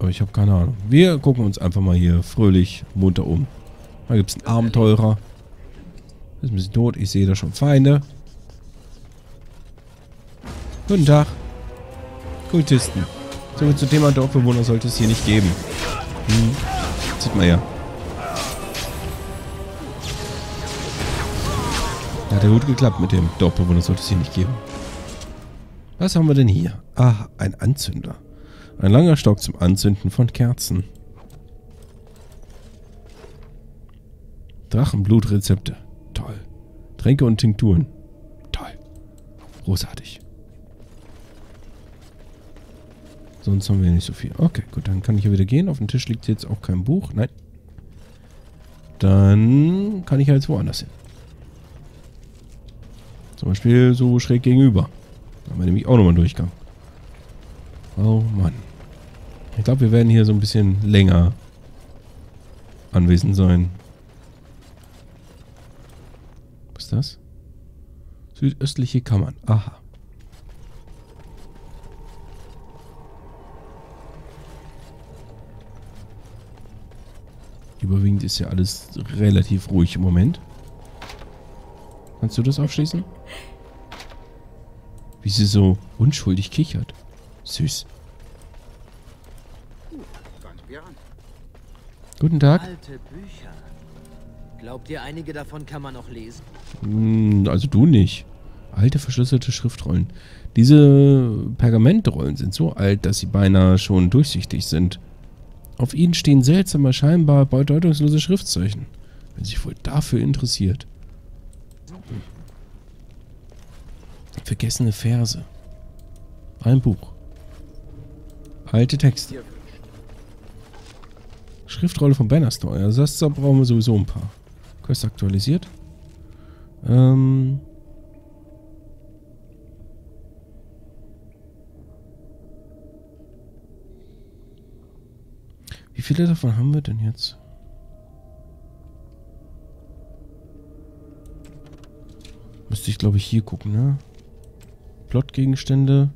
aber ich habe keine Ahnung. Wir gucken uns einfach mal hier fröhlich munter um. Da gibt es einen Abenteurer. Ist ein bisschen tot. Ich sehe da schon Feinde. Guten Tag. Kultisten. So zum Thema Dorfbewohner sollte es hier nicht geben. Hm. Sieht man ja. Hat ja gut geklappt mit dem Dorfbewohner sollte es hier nicht geben. Was haben wir denn hier? Ah, ein Anzünder. Ein langer Stock zum Anzünden von Kerzen. Drachenblutrezepte. Toll. Tränke und Tinkturen. Toll. Großartig. Sonst haben wir nicht so viel. Okay, gut, dann kann ich hier wieder gehen. Auf dem Tisch liegt jetzt auch kein Buch. Nein. Dann kann ich ja jetzt woanders hin. Zum Beispiel so schräg gegenüber. Da haben wir nämlich auch nochmal einen Durchgang. Oh Mann. Ich glaube, wir werden hier so ein bisschen länger anwesend sein. Was ist das? Südöstliche Kammern. Aha. Überwiegend ist ja alles relativ ruhig im Moment. Kannst du das aufschließen? Wie sie so unschuldig kichert. Süß. Guten Tag. Alte Bücher. Glaubt ihr, einige davon kann man noch lesen? Hm, also du nicht. Alte verschlüsselte Schriftrollen. Diese Pergamentrollen sind so alt, dass sie beinahe schon durchsichtig sind. Auf ihnen stehen seltsame, scheinbar bedeutungslose Schriftzeichen. Wenn sich wohl dafür interessiert. Vergessene Verse. Ein Buch. Alte Texte. Schriftrolle von Bannerstore. Also das da brauchen wir sowieso ein paar. Quest aktualisiert. Ähm. Wie viele davon haben wir denn jetzt? Müsste ich, glaube ich, hier gucken, ne? Plotgegenstände.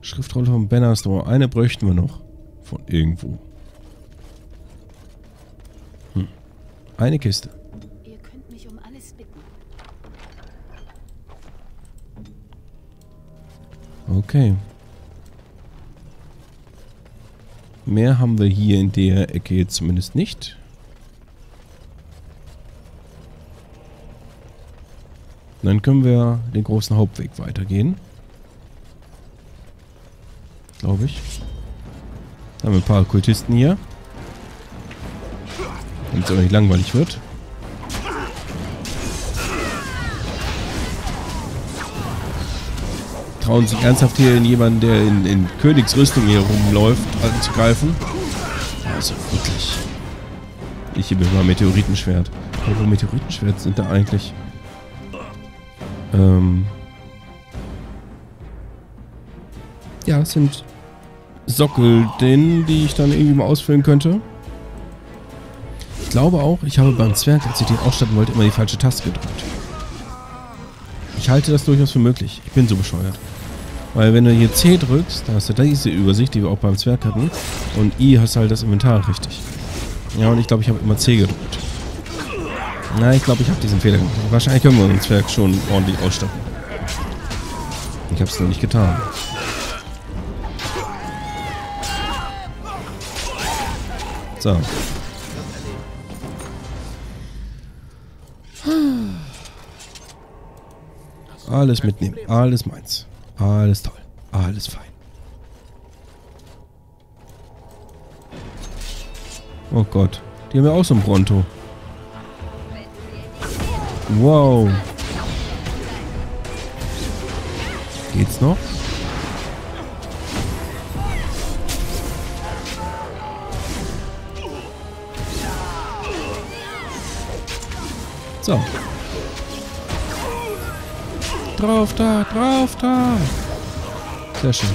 Schriftrolle von Bannerstore. Eine bräuchten wir noch. Von irgendwo. Eine Kiste. Ihr könnt mich um alles bitten. Okay. Mehr haben wir hier in der Ecke jetzt zumindest nicht. Dann können wir den großen Hauptweg weitergehen. Glaube ich. Da haben wir ein paar Kultisten hier. Damit es auch nicht langweilig wird. Trauen sich ernsthaft hier in jemanden, der in, in Königsrüstung hier rumläuft, anzugreifen? Also wirklich. Ich hier mit meinem Meteoritenschwert. Wo Meteoritenschwert sind da eigentlich? Ähm. Ja, es sind Sockel, den, die ich dann irgendwie mal ausfüllen könnte. Ich glaube auch, ich habe beim Zwerg, als ich den ausstatten wollte, immer die falsche Taste gedrückt. Ich halte das durchaus für möglich. Ich bin so bescheuert. Weil wenn du hier C drückst, da hast du diese Übersicht, die wir auch beim Zwerg hatten. Und I hast halt das Inventar richtig. Ja, und ich glaube, ich habe immer C gedrückt. Na, ich glaube, ich habe diesen Fehler gemacht. Wahrscheinlich können wir unseren Zwerg schon ordentlich ausstatten. Ich habe es noch nicht getan. So. Alles mitnehmen. Alles meins. Alles toll. Alles fein. Oh Gott. Die haben ja auch so ein Bronto. Wow. Geht's noch? So. Drauf da, drauf da. Sehr schön.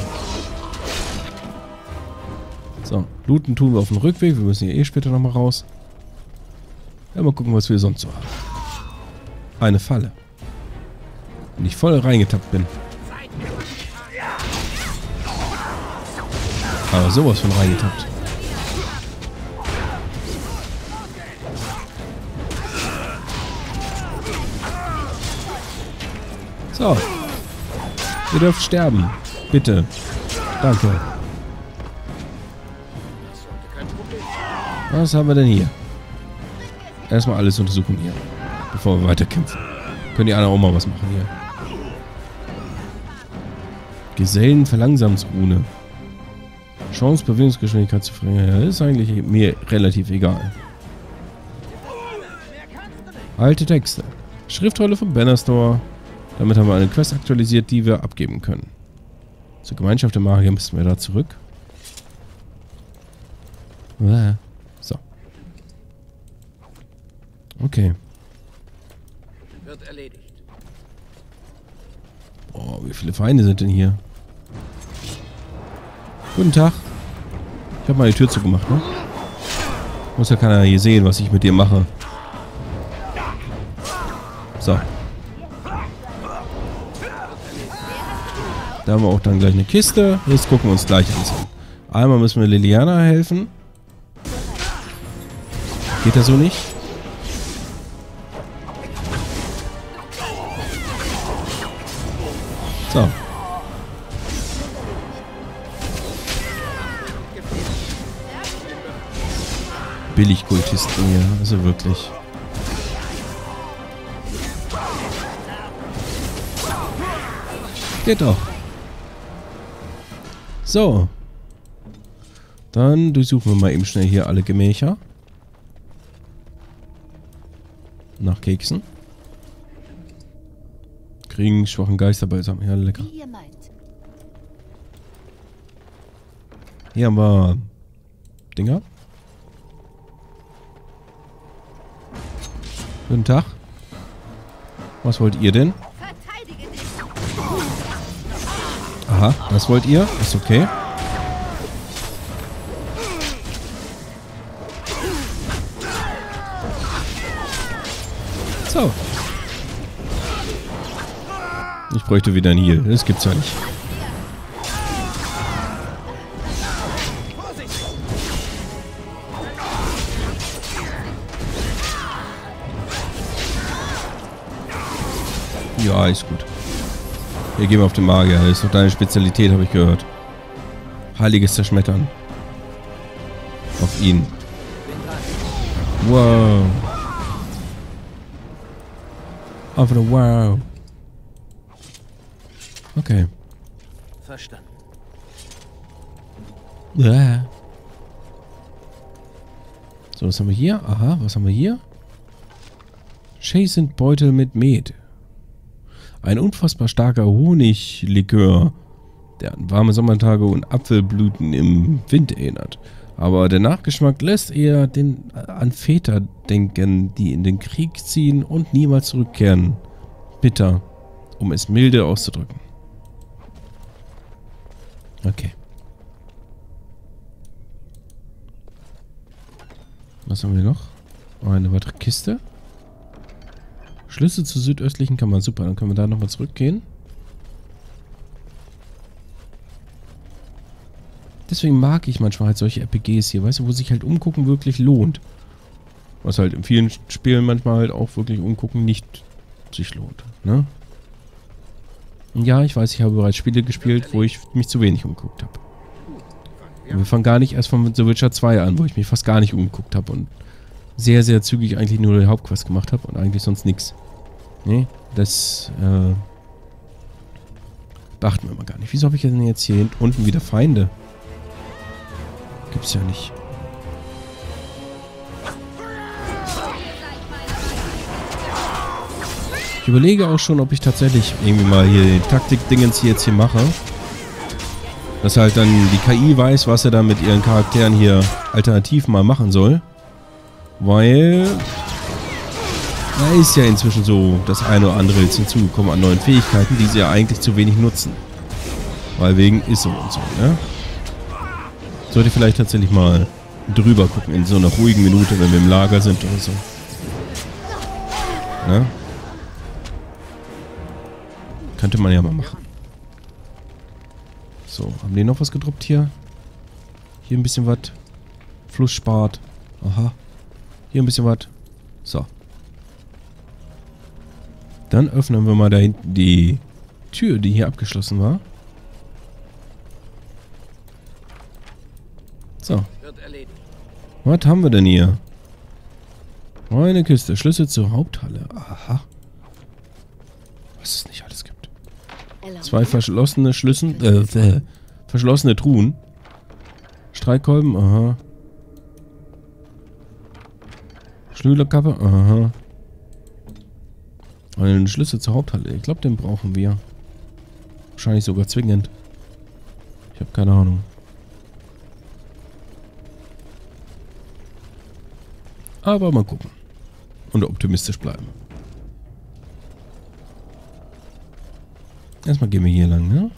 So, looten tun wir auf dem Rückweg. Wir müssen hier eh später nochmal raus. Ja, mal gucken, was wir sonst so haben. Eine Falle. Wenn ich voll reingetappt bin. Aber sowas von reingetappt. So. Ihr dürft sterben. Bitte. Danke. Was haben wir denn hier? Erstmal alles untersuchen hier. Bevor wir weiterkämpfen. Können die anderen auch mal was machen hier. Gesellenverlangsamsrune. Chance, Bewegungsgeschwindigkeit zu verringern. Ja, das ist eigentlich mir relativ egal. Alte Texte. Schriftrolle von Bannerstore. Damit haben wir eine Quest aktualisiert, die wir abgeben können. Zur Gemeinschaft der Magier müssen wir da zurück. So. Okay. Wird erledigt. Boah, wie viele Feinde sind denn hier? Guten Tag. Ich habe mal die Tür zugemacht, ne? Muss ja keiner hier sehen, was ich mit dir mache. So. Da haben wir auch dann gleich eine Kiste. Jetzt gucken wir uns gleich an. Einmal müssen wir Liliana helfen. Geht das so nicht? So. Billigkultisten hier, also wirklich. Geht doch. So. Dann durchsuchen wir mal eben schnell hier alle Gemächer. Nach Keksen. Kriegen schwachen Geisterbalsam. Ja, lecker. Hier haben wir Dinger. Guten Tag. Was wollt ihr denn? Aha, das wollt ihr? Ist okay. So. Ich bräuchte wieder ein Heal. Das gibt's ja nicht. Ja, ist gut. Wir gehen auf den Magier. Das ist doch deine Spezialität, habe ich gehört. Heiliges Zerschmettern. Auf ihn. Wow. Einfach nur wow. Okay. Verstanden. Ja. So, was haben wir hier? Aha, was haben wir hier? Chasing Beutel mit Met. Ein unfassbar starker Honiglikör, der an warme Sommertage und Apfelblüten im Wind erinnert. Aber der Nachgeschmack lässt eher den, an Väter denken, die in den Krieg ziehen und niemals zurückkehren. Bitter, um es milde auszudrücken. Okay. Was haben wir noch? Eine weitere Kiste. Schlüssel zur südöstlichen Kammer. Super, dann können wir da nochmal zurückgehen. Deswegen mag ich manchmal halt solche RPGs hier, weißt du, wo sich halt umgucken wirklich lohnt. Was halt in vielen Spielen manchmal halt auch wirklich umgucken nicht sich lohnt, ne? Und ja, ich weiß, ich habe bereits Spiele gespielt, wo ich mich zu wenig umgeguckt habe. Wir fangen gar nicht erst von The Witcher 2 an, wo ich mich fast gar nicht umgeguckt habe und sehr, sehr zügig eigentlich nur die Hauptquest gemacht habe und eigentlich sonst nichts. Nee, das äh, beachten wir mal gar nicht. Wieso habe ich denn jetzt hier unten wieder Feinde? Gibt's ja nicht. Ich überlege auch schon, ob ich tatsächlich irgendwie mal hier den Taktik-Dingens hier jetzt hier mache. Dass halt dann die KI weiß, was er da mit ihren Charakteren hier alternativ mal machen soll. Weil da ist ja inzwischen so das eine oder andere jetzt hinzugekommen an neuen Fähigkeiten, die sie ja eigentlich zu wenig nutzen. Weil wegen ISO und so, ne? Sollte ich vielleicht tatsächlich mal drüber gucken in so einer ruhigen Minute, wenn wir im Lager sind oder so. Ne? Könnte man ja mal machen. So, haben die noch was gedroppt hier? Hier ein bisschen was. Fluss spart. Aha. Hier ein bisschen was. So. Dann öffnen wir mal da hinten die Tür, die hier abgeschlossen war. So. Was haben wir denn hier? Eine Kiste. Schlüssel zur Haupthalle. Aha. Was es nicht alles gibt. Zwei verschlossene Schlüssel. Äh, äh, verschlossene Truhen. Streitkolben. Aha. Schlülerkappe. Aha. Einen Schlüssel zur Haupthalle. Ich glaube, den brauchen wir. Wahrscheinlich sogar zwingend. Ich habe keine Ahnung. Aber mal gucken. Und optimistisch bleiben. Erstmal gehen wir hier lang, ne?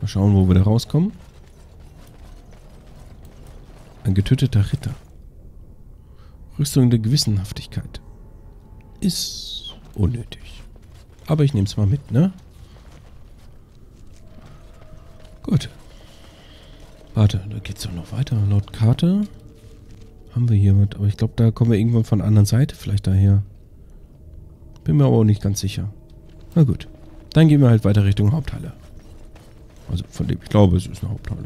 Mal schauen, wo wir da rauskommen. Ein getöteter Ritter. Rüstung der Gewissenhaftigkeit. Ist unnötig. Aber ich nehme es mal mit, ne? Gut. Warte, da geht's doch noch weiter. Laut Karte haben wir hier was. Aber ich glaube, da kommen wir irgendwann von der anderen Seite vielleicht daher. Bin mir aber auch nicht ganz sicher. Na gut. Dann gehen wir halt weiter Richtung Haupthalle. Also von dem ich glaube, es ist eine Haupthalle.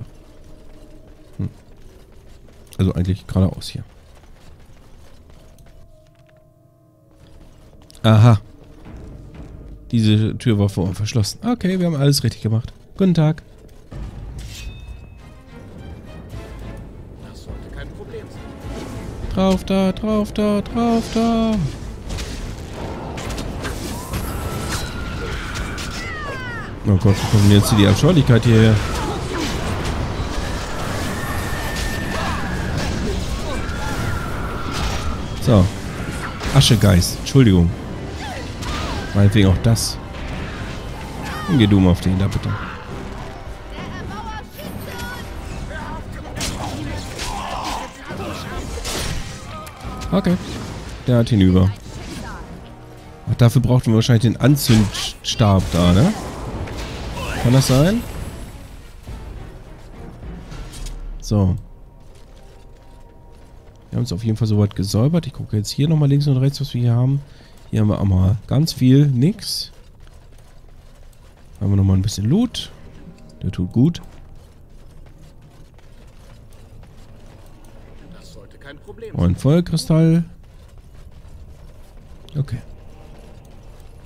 Hm. Also eigentlich geradeaus hier. Aha. Diese Tür war vorhin verschlossen. Okay, wir haben alles richtig gemacht. Guten Tag. Das sollte kein Problem sein. Drauf da, drauf da, drauf da. Oh Gott, wo kommt denn jetzt hier die Abscheulichkeit hierher? So. Aschegeist. Entschuldigung. Meinetwegen auch das. Dann geh du mal auf den da, bitte. Okay. Der hat hinüber. Ach, dafür brauchten wir wahrscheinlich den Anzündstab da, ne? Kann das sein? So. Wir haben es auf jeden Fall soweit gesäubert. Ich gucke jetzt hier nochmal links und rechts, was wir hier haben. Hier haben wir auch mal ganz viel. Nix. Haben wir nochmal ein bisschen Loot. Der tut gut. Und ein Feuerkristall. Okay.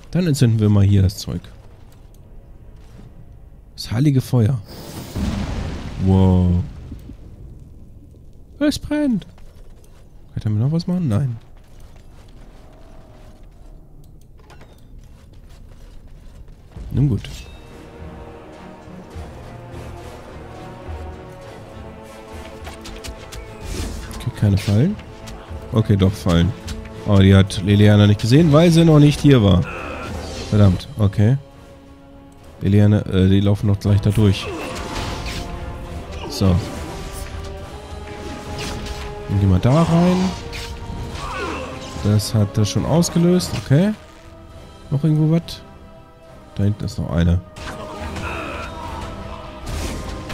Dann entzünden wir mal hier das Zeug. Das heilige Feuer. Wow. Es brennt. Kann wir noch was machen? Nein. Nun gut. Okay, keine Fallen. Okay, doch Fallen. Oh, die hat Liliana nicht gesehen, weil sie noch nicht hier war. Verdammt, okay. Liliana, äh, die laufen noch gleich da durch. So. Dann gehen wir da rein. Das hat das schon ausgelöst, okay. Noch irgendwo was? Da hinten ist noch eine.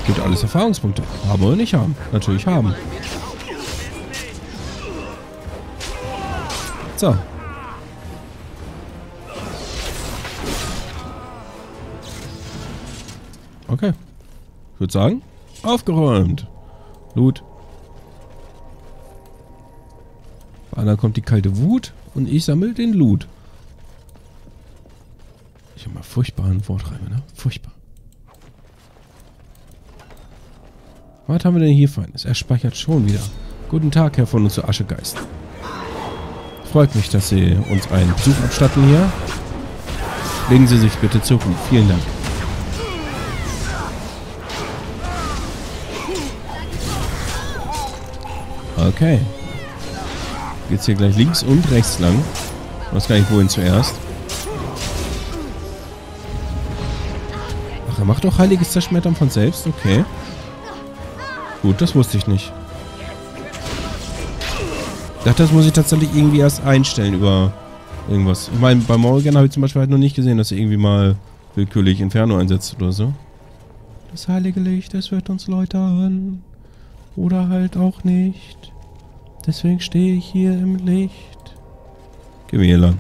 Gibt alles Erfahrungspunkte. Haben oder nicht haben? Natürlich haben. So. Okay. Ich würde sagen, aufgeräumt. Loot. Anna kommt die kalte Wut und ich sammle den Loot. Furchtbaren Wortreime, ne? Furchtbar. Was haben wir denn hier Feines? Er speichert schon wieder. Guten Tag, Herr von uns zu Aschegeist. Freut mich, dass Sie uns einen Besuch abstatten hier. Legen Sie sich bitte zu. Vielen Dank. Okay. Geht's hier gleich links und rechts lang. Ich weiß gar nicht, wohin zuerst. Ach, er macht doch heiliges Zerschmettern von selbst? Okay. Gut, das wusste ich nicht. Ich dachte, das muss ich tatsächlich irgendwie erst einstellen über irgendwas. Ich meine, bei Morgan habe ich zum Beispiel halt noch nicht gesehen, dass er irgendwie mal willkürlich Inferno einsetzt oder so. Das heilige Licht, es wird uns läutern. Oder halt auch nicht. Deswegen stehe ich hier im Licht. Gehen wir hier lang.